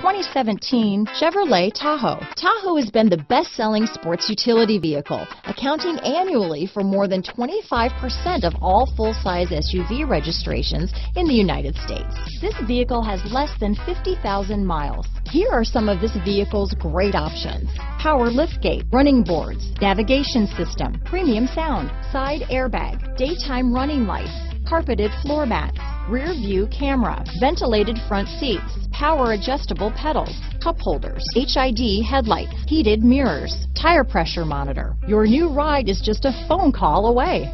2017 Chevrolet Tahoe. Tahoe has been the best-selling sports utility vehicle, accounting annually for more than 25% of all full-size SUV registrations in the United States. This vehicle has less than 50,000 miles. Here are some of this vehicle's great options. Power liftgate, running boards, navigation system, premium sound, side airbag, daytime running lights, carpeted floor mats, rear view camera, ventilated front seats, power adjustable pedals, cup holders, HID headlights, heated mirrors, tire pressure monitor. Your new ride is just a phone call away.